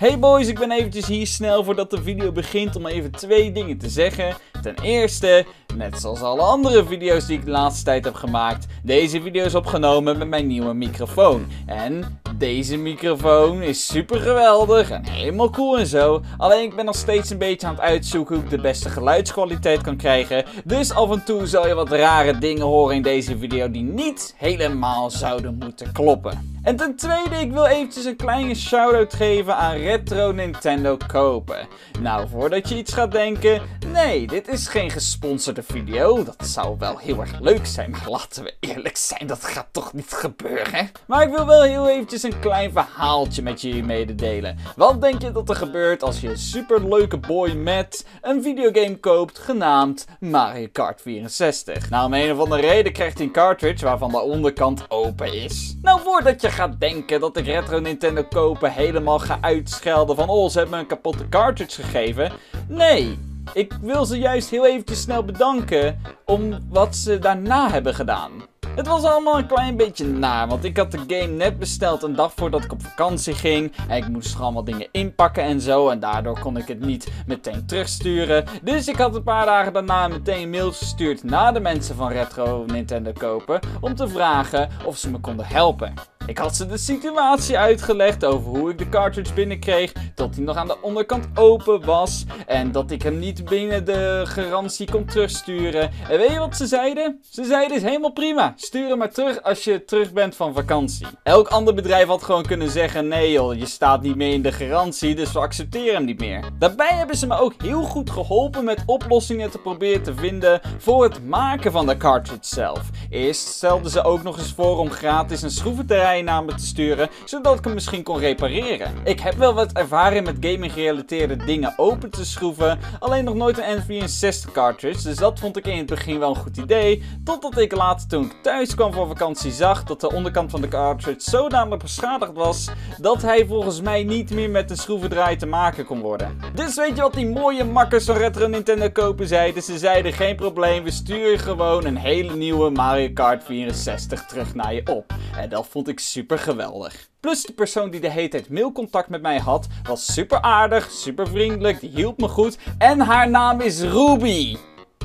Hey boys, ik ben eventjes hier snel voordat de video begint om even twee dingen te zeggen. Ten eerste, net zoals alle andere video's die ik de laatste tijd heb gemaakt, deze video is opgenomen met mijn nieuwe microfoon. En deze microfoon is super geweldig en helemaal cool en zo. Alleen ik ben nog steeds een beetje aan het uitzoeken hoe ik de beste geluidskwaliteit kan krijgen. Dus af en toe zal je wat rare dingen horen in deze video die niet helemaal zouden moeten kloppen. En ten tweede, ik wil eventjes een kleine shout-out geven aan Retro Nintendo Kopen. Nou, voordat je iets gaat denken, nee, dit is geen gesponsorde video. Dat zou wel heel erg leuk zijn, maar laten we eerlijk zijn, dat gaat toch niet gebeuren. Maar ik wil wel heel eventjes een klein verhaaltje met jullie mededelen. Wat denk je dat er gebeurt als je een superleuke boy met een videogame koopt genaamd Mario Kart 64? Nou, om een of andere reden krijgt hij een cartridge waarvan de onderkant open is. Nou, voordat je gaat denken dat ik Retro Nintendo kopen helemaal ga uitschelden van oh, ze hebben me een kapotte cartridge gegeven. Nee, ik wil ze juist heel eventjes snel bedanken om wat ze daarna hebben gedaan. Het was allemaal een klein beetje na, want ik had de game net besteld een dag voordat ik op vakantie ging. En ik moest er allemaal dingen inpakken en zo. En daardoor kon ik het niet meteen terugsturen. Dus ik had een paar dagen daarna meteen mails gestuurd naar de mensen van Retro Nintendo Kopen. Om te vragen of ze me konden helpen. Ik had ze de situatie uitgelegd over hoe ik de cartridge binnenkreeg, dat hij nog aan de onderkant open was en dat ik hem niet binnen de garantie kon terugsturen. En weet je wat ze zeiden? Ze zeiden is helemaal prima, stuur hem maar terug als je terug bent van vakantie. Elk ander bedrijf had gewoon kunnen zeggen, nee joh, je staat niet meer in de garantie, dus we accepteren hem niet meer. Daarbij hebben ze me ook heel goed geholpen met oplossingen te proberen te vinden voor het maken van de cartridge zelf. Eerst stelden ze ook nog eens voor om gratis een schroeventerrein me te sturen, zodat ik hem misschien kon repareren. Ik heb wel wat ervaring met gaming gerelateerde dingen open te schroeven, alleen nog nooit een N64 cartridge, dus dat vond ik in het begin wel een goed idee, totdat ik later toen ik thuis kwam voor vakantie zag dat de onderkant van de cartridge zodanig beschadigd was, dat hij volgens mij niet meer met een schroevendraai te maken kon worden. Dus weet je wat die mooie makkers van Retro Nintendo kopen zeiden? Ze zeiden geen probleem, we sturen gewoon een hele nieuwe Mario Kart 64 terug naar je op. En dat vond ik super geweldig. Plus de persoon die de hele tijd mailcontact met mij had, was super aardig, super vriendelijk, die hielp me goed. En haar naam is Ruby.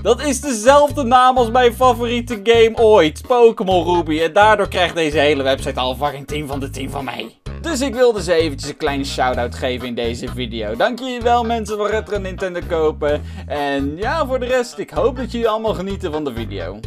Dat is dezelfde naam als mijn favoriete game ooit, Pokémon Ruby. En daardoor krijgt deze hele website al fucking 10 van de 10 van mij. Dus ik wilde ze eventjes een kleine shout-out geven in deze video. Dank jullie wel mensen van Retro Nintendo kopen. En ja, voor de rest, ik hoop dat jullie allemaal genieten van de video.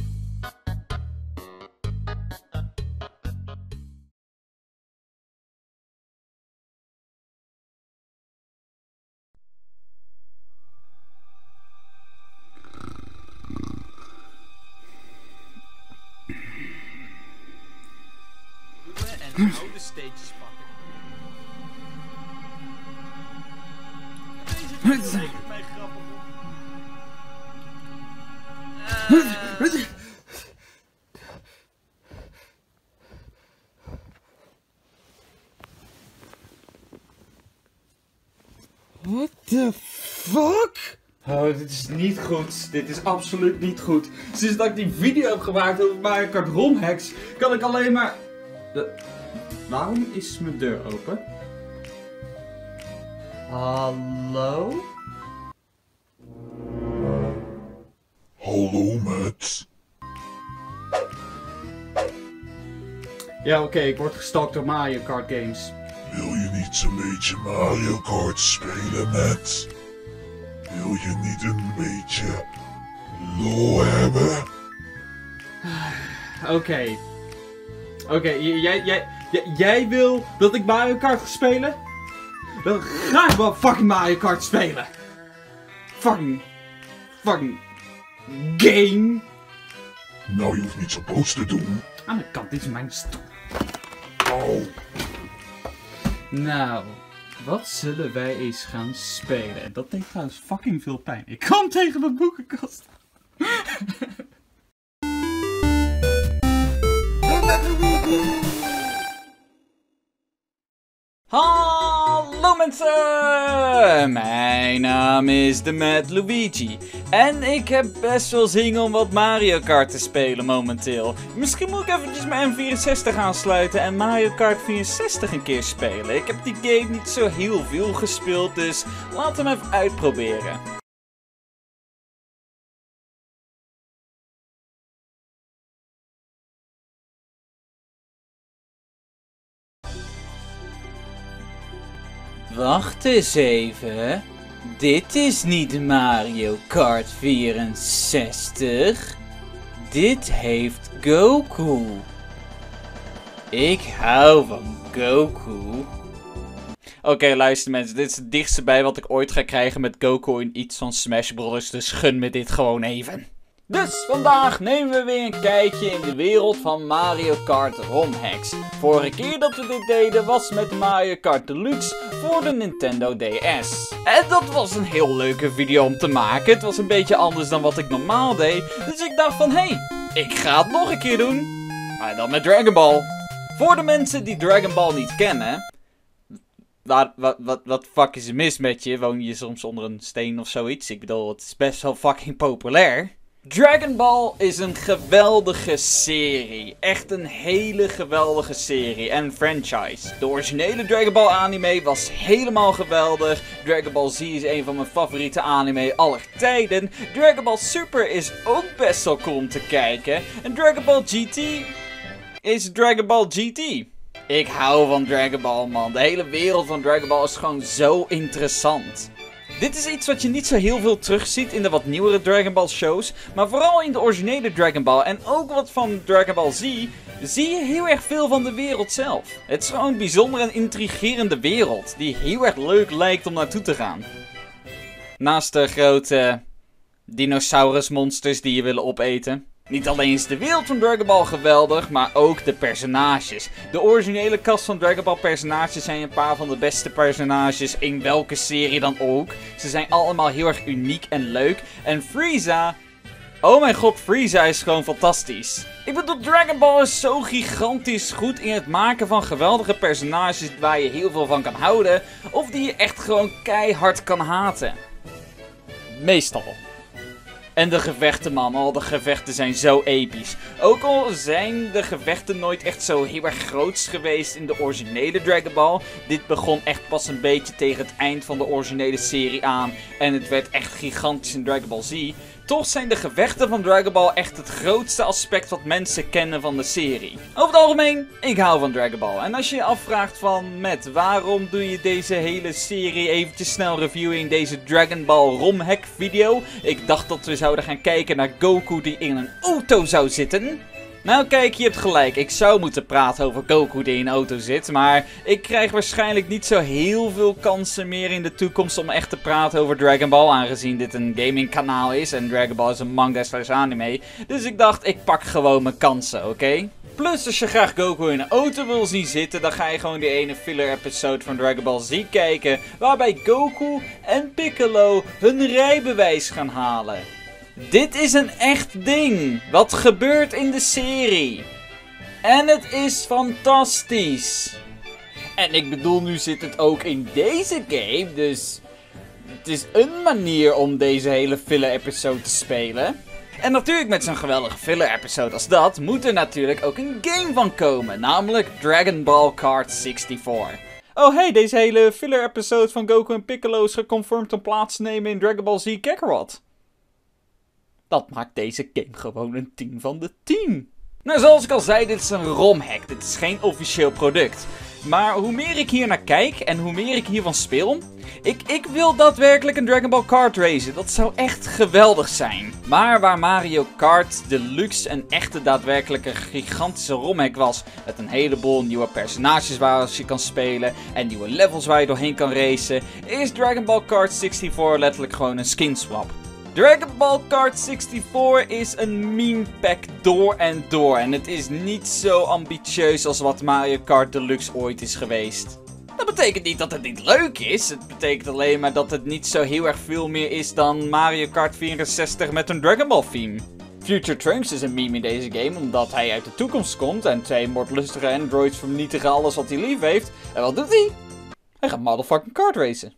What the fuck? Oh, dit is niet goed. Dit is absoluut niet goed. Sinds dat ik die video heb gemaakt over Mario Kart kan ik alleen maar... De... Waarom is mijn deur open? Hallo? Hallo Matt. Ja, oké, ik word gestalkt door Mario Kart games. Wil je niet een beetje Mario Kart spelen, Matt? Wil je niet een beetje lol hebben? Oké. Oké, jij, jij, jij, jij wil dat ik Mario Kart ga spelen? Ga ik wel fucking Mario Kart spelen. Fucking. Fucking. Game. Nou, je hoeft niet zo boos te doen. Aan de kant, dit is mijn stoel. Oh, Nou, wat zullen wij eens gaan spelen? En dat deed trouwens fucking veel pijn. Ik kwam tegen mijn boekenkast. Mensen! Mijn naam is de Mad Luigi. En ik heb best wel zin om wat Mario Kart te spelen momenteel. Misschien moet ik eventjes mijn N64 aansluiten en Mario Kart 64 een keer spelen. Ik heb die game niet zo heel veel gespeeld, dus laat hem even uitproberen. Wacht eens even. Dit is niet Mario Kart 64. Dit heeft Goku. Ik hou van Goku. Oké, luister mensen. Dit is het dichtste bij wat ik ooit ga krijgen met Goku in iets van Smash Bros. Dus gun me dit gewoon even. Dus vandaag nemen we weer een kijkje in de wereld van Mario Kart ROM-hacks. Vorige keer dat we dit deden was met Mario Kart Deluxe voor de Nintendo DS. En dat was een heel leuke video om te maken. Het was een beetje anders dan wat ik normaal deed. Dus ik dacht van, hé, hey, ik ga het nog een keer doen. Maar dan met Dragon Ball. Voor de mensen die Dragon Ball niet kennen... Wat, wat, wat, wat fuck is er mis met je? Woon je soms onder een steen of zoiets? Ik bedoel, het is best wel fucking populair. Dragon Ball is een geweldige serie. Echt een hele geweldige serie en franchise. De originele Dragon Ball anime was helemaal geweldig. Dragon Ball Z is een van mijn favoriete anime aller tijden. Dragon Ball Super is ook best wel cool om te kijken. En Dragon Ball GT is Dragon Ball GT. Ik hou van Dragon Ball man. De hele wereld van Dragon Ball is gewoon zo interessant. Dit is iets wat je niet zo heel veel terugziet in de wat nieuwere Dragon Ball shows. Maar vooral in de originele Dragon Ball en ook wat van Dragon Ball Z. Zie je heel erg veel van de wereld zelf. Het is gewoon een bijzonder en intrigerende wereld. Die heel erg leuk lijkt om naartoe te gaan. Naast de grote dinosaurusmonsters die je willen opeten. Niet alleen is de wereld van Dragon Ball geweldig, maar ook de personages. De originele cast van Dragon Ball personages zijn een paar van de beste personages in welke serie dan ook. Ze zijn allemaal heel erg uniek en leuk. En Frieza... Oh mijn god, Frieza is gewoon fantastisch. Ik bedoel, Dragon Ball is zo gigantisch goed in het maken van geweldige personages waar je heel veel van kan houden. Of die je echt gewoon keihard kan haten. Meestal. En de gevechten, man. Al de gevechten zijn zo episch. Ook al zijn de gevechten nooit echt zo heel erg groots geweest in de originele Dragon Ball. Dit begon echt pas een beetje tegen het eind van de originele serie aan. En het werd echt gigantisch in Dragon Ball Z. Toch zijn de gevechten van Dragon Ball echt het grootste aspect wat mensen kennen van de serie. Over het algemeen, ik hou van Dragon Ball. En als je je afvraagt van, met waarom doe je deze hele serie eventjes snel reviewen in deze Dragon Ball ROM hack video? Ik dacht dat we zouden gaan kijken naar Goku die in een auto zou zitten. Nou kijk, je hebt gelijk. Ik zou moeten praten over Goku die in een auto zit. Maar ik krijg waarschijnlijk niet zo heel veel kansen meer in de toekomst om echt te praten over Dragon Ball. Aangezien dit een gaming kanaal is en Dragon Ball is een manga slash anime. Dus ik dacht, ik pak gewoon mijn kansen, oké? Plus, als je graag Goku in een auto wil zien zitten, dan ga je gewoon die ene filler episode van Dragon Ball Z kijken. Waarbij Goku en Piccolo hun rijbewijs gaan halen. Dit is een echt ding. Wat gebeurt in de serie. En het is fantastisch. En ik bedoel, nu zit het ook in deze game, dus... Het is een manier om deze hele filler episode te spelen. En natuurlijk met zo'n geweldige filler episode als dat, moet er natuurlijk ook een game van komen. Namelijk Dragon Ball Kart 64. Oh hey, deze hele filler episode van Goku en Piccolo is om plaats te nemen in Dragon Ball Z Kakarot. Dat maakt deze game gewoon een 10 van de 10. Nou, zoals ik al zei, dit is een ROM-hack. Dit is geen officieel product. Maar hoe meer ik hier naar kijk en hoe meer ik hiervan speel, ik, ik wil daadwerkelijk een Dragon Ball Kart racen. Dat zou echt geweldig zijn. Maar waar Mario Kart Deluxe een echte daadwerkelijke gigantische romhack was, met een heleboel nieuwe personages waar je kan spelen en nieuwe levels waar je doorheen kan racen, is Dragon Ball Kart 64 letterlijk gewoon een skin swap. Dragon Ball Kart 64 is een meme pack door en door. En het is niet zo ambitieus als wat Mario Kart Deluxe ooit is geweest. Dat betekent niet dat het niet leuk is. Het betekent alleen maar dat het niet zo heel erg veel meer is dan Mario Kart 64 met een Dragon Ball theme. Future Trunks is een meme in deze game omdat hij uit de toekomst komt en twee moordlustige androids vernietigen alles wat hij lief heeft. En wat doet hij? Hij gaat motherfucking kart racen.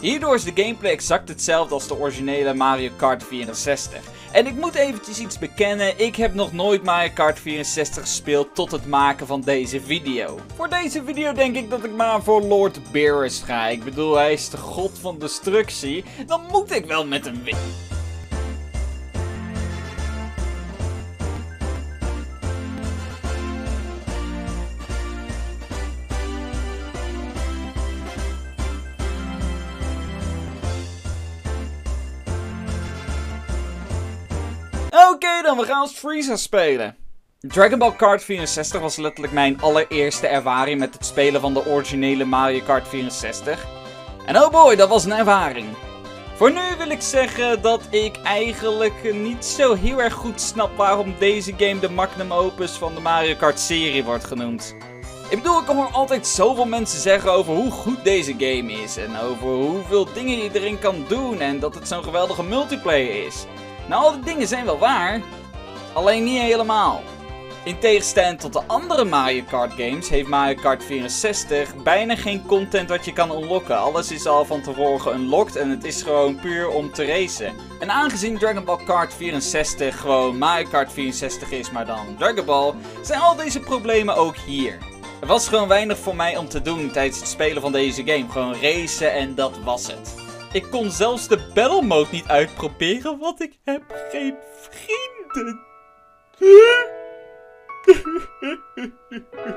Hierdoor is de gameplay exact hetzelfde als de originele Mario Kart 64. En ik moet eventjes iets bekennen, ik heb nog nooit Mario Kart 64 gespeeld tot het maken van deze video. Voor deze video denk ik dat ik maar voor Lord Beerus ga. Ik bedoel, hij is de god van destructie. Dan moet ik wel met hem winnen. Oké dan, we gaan als Frieza spelen. Dragon Ball Kart 64 was letterlijk mijn allereerste ervaring met het spelen van de originele Mario Kart 64. En oh boy, dat was een ervaring. Voor nu wil ik zeggen dat ik eigenlijk niet zo heel erg goed snap waarom deze game de magnum opus van de Mario Kart serie wordt genoemd. Ik bedoel, ik hoor altijd zoveel mensen zeggen over hoe goed deze game is. En over hoeveel dingen je erin kan doen. En dat het zo'n geweldige multiplayer is. Nou, al die dingen zijn wel waar. Alleen niet helemaal. In tegenstelling tot de andere Mario Kart games heeft Mario Kart 64 bijna geen content wat je kan unlocken. Alles is al van tevoren geunlocked en het is gewoon puur om te racen. En aangezien Dragon Ball Kart 64 gewoon Mario Kart 64 is, maar dan Dragon Ball, zijn al deze problemen ook hier. Er was gewoon weinig voor mij om te doen tijdens het spelen van deze game. Gewoon racen en dat was het. Ik kon zelfs de battle mode niet uitproberen, want ik heb geen vrienden.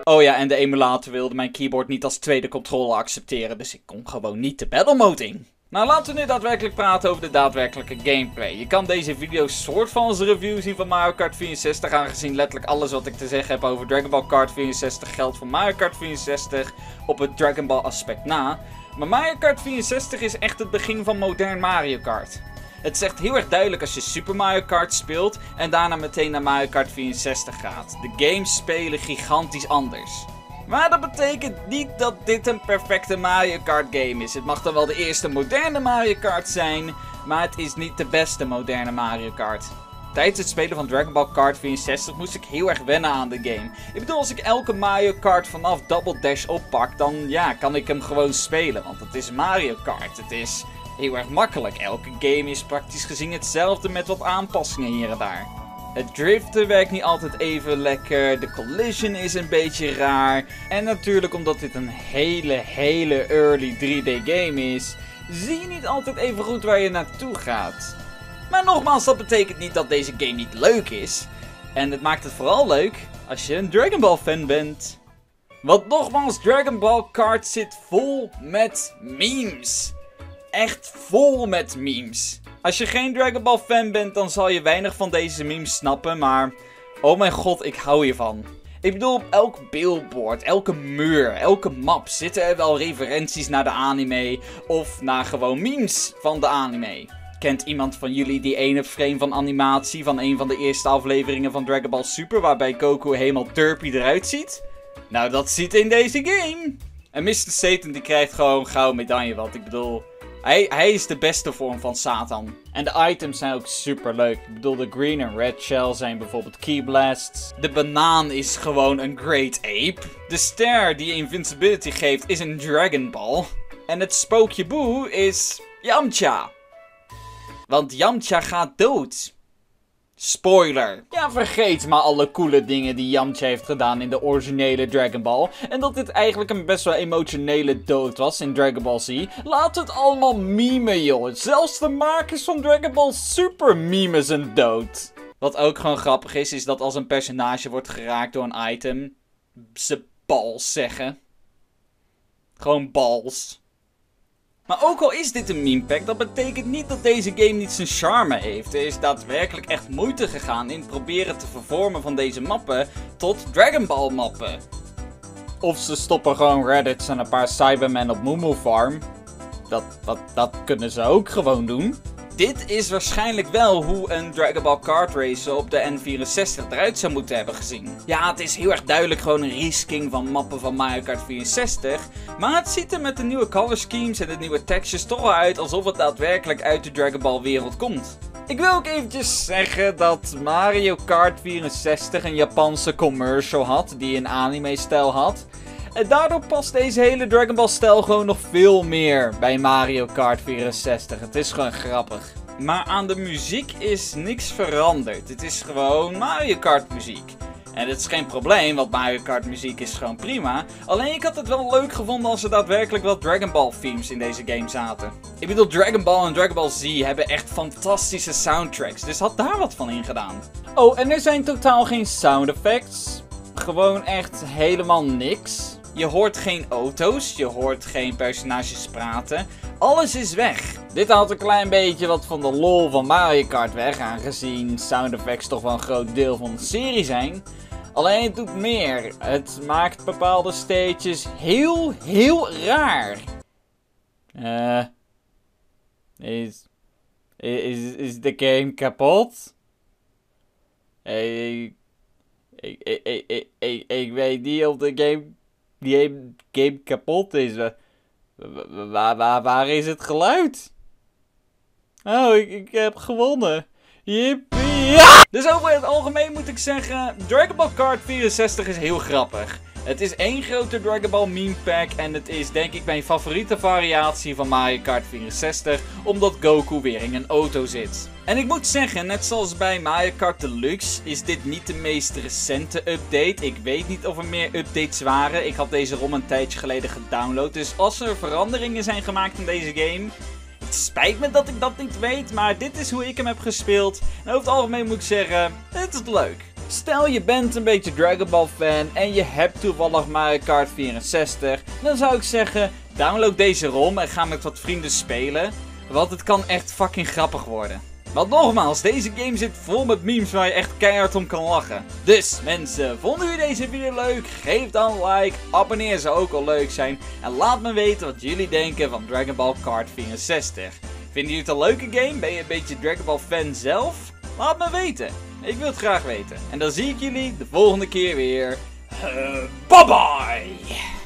Oh ja, en de emulator wilde mijn keyboard niet als tweede controle accepteren, dus ik kon gewoon niet de battle mode in. Nou, laten we nu daadwerkelijk praten over de daadwerkelijke gameplay. Je kan deze video soort van als review zien van Mario Kart 64, aangezien letterlijk alles wat ik te zeggen heb over Dragon Ball Kart 64 geldt voor Mario Kart 64 op het Dragon Ball aspect na. Maar Mario Kart 64 is echt het begin van modern Mario Kart. Het is echt heel erg duidelijk als je Super Mario Kart speelt en daarna meteen naar Mario Kart 64 gaat. De games spelen gigantisch anders. Maar dat betekent niet dat dit een perfecte Mario Kart game is. Het mag dan wel de eerste moderne Mario Kart zijn, maar het is niet de beste moderne Mario Kart. Tijdens het spelen van Dragon Ball Kart 64 moest ik heel erg wennen aan de game. Ik bedoel, als ik elke Mario Kart vanaf Double Dash oppak, dan ja, kan ik hem gewoon spelen. Want het is Mario Kart. Het is heel erg makkelijk. Elke game is praktisch gezien hetzelfde met wat aanpassingen hier en daar. Het driften werkt niet altijd even lekker, de collision is een beetje raar. En natuurlijk omdat dit een hele, hele early 3D game is, zie je niet altijd even goed waar je naartoe gaat. Maar nogmaals, dat betekent niet dat deze game niet leuk is. En het maakt het vooral leuk als je een Dragon Ball fan bent. Want nogmaals, Dragon Ball Kart zit vol met memes. Echt vol met memes. Als je geen Dragon Ball fan bent, dan zal je weinig van deze memes snappen, maar... Oh mijn god, ik hou hiervan. Ik bedoel, op elk billboard, elke muur, elke map zitten er wel referenties naar de anime of naar gewoon memes van de anime. Kent iemand van jullie die ene frame van animatie van een van de eerste afleveringen van Dragon Ball Super waarbij Goku helemaal derpy eruit ziet? Nou, dat ziet in deze game. En Mr. Satan die krijgt gewoon gouden medaille, want ik bedoel... Hij, hij is de beste vorm van Satan. En de items zijn ook super leuk. Ik bedoel, de green en red shell zijn bijvoorbeeld key blasts. De banaan is gewoon een great ape. De ster die invincibility geeft is een dragon ball. En het spookje boe is Yamcha. Want Yamcha gaat dood. Spoiler. Ja, vergeet maar alle coole dingen die Yamcha heeft gedaan in de originele Dragon Ball. En dat dit eigenlijk een best wel emotionele dood was in Dragon Ball Z. Laat het allemaal memen, joh. Zelfs de makers van Dragon Ball Super memen zijn dood. Wat ook gewoon grappig is, is dat als een personage wordt geraakt door een item, ze bals zeggen. Gewoon bals. Maar ook al is dit een meme pack, dat betekent niet dat deze game niet zijn charme heeft. Er is daadwerkelijk echt moeite gegaan in proberen te vervormen van deze mappen tot Dragon Ball mappen. Of ze stoppen gewoon Reddits en een paar Cybermen op Mumu Farm. Dat, dat, dat kunnen ze ook gewoon doen. Dit is waarschijnlijk wel hoe een Dragon Ball Kart Racer op de N64 eruit zou moeten hebben gezien. Ja, het is heel erg duidelijk gewoon een resking van mappen van Mario Kart 64. Maar het ziet er met de nieuwe color schemes en de nieuwe textures toch wel uit alsof het daadwerkelijk uit de Dragon Ball wereld komt. Ik wil ook eventjes zeggen dat Mario Kart 64 een Japanse commercial had die een anime-stijl had. En daardoor past deze hele Dragon Ball stijl gewoon nog veel meer bij Mario Kart 64. Het is gewoon grappig. Maar aan de muziek is niks veranderd. Het is gewoon Mario Kart muziek. En het is geen probleem, want Mario Kart muziek is gewoon prima. Alleen ik had het wel leuk gevonden als er daadwerkelijk wat Dragon Ball themes in deze game zaten. Ik bedoel, Dragon Ball en Dragon Ball Z hebben echt fantastische soundtracks, dus had daar wat van in gedaan. Oh, en er zijn totaal geen sound effects. Gewoon echt helemaal niks. Je hoort geen auto's, je hoort geen personages praten. Alles is weg. Dit haalt een klein beetje wat van de lol van Mario Kart weg, aangezien sound effects toch wel een groot deel van de serie zijn. Alleen het doet meer. Het maakt bepaalde stages heel, heel raar. Eh. is, is. Is de game kapot? Ik. Ik, ik, ik, ik, ik, ik weet niet of de game. Die game, kapot is. Wa- wa- Waar, waar, waar is het geluid? Oh, ik, ik heb gewonnen. Yippie! Ja! Dus over het algemeen moet ik zeggen, Dragon Ball Kart 64 is heel grappig. Het is één grote Dragon Ball meme pack en het is denk ik mijn favoriete variatie van Mario Kart 64, omdat Goku weer in een auto zit. En ik moet zeggen, net zoals bij Mario Kart Deluxe is dit niet de meest recente update. Ik weet niet of er meer updates waren. Ik had deze ROM een tijdje geleden gedownload. Dus als er veranderingen zijn gemaakt in deze game, het spijt me dat ik dat niet weet, maar dit is hoe ik hem heb gespeeld. En over het algemeen moet ik zeggen, het is leuk. Stel je bent een beetje Dragon Ball fan en je hebt toevallig Mario Kart 64, dan zou ik zeggen, download deze ROM en ga met wat vrienden spelen. Want het kan echt fucking grappig worden. Want nogmaals, deze game zit vol met memes waar je echt keihard om kan lachen. Dus mensen, vonden jullie deze video leuk? Geef dan een like, abonneer zou ook al leuk zijn. En laat me weten wat jullie denken van Dragon Ball Kart 64. Vinden jullie het een leuke game? Ben je een beetje Dragon Ball fan zelf? Laat me weten. Ik wil het graag weten. En dan zie ik jullie de volgende keer weer. Eh, bye bye!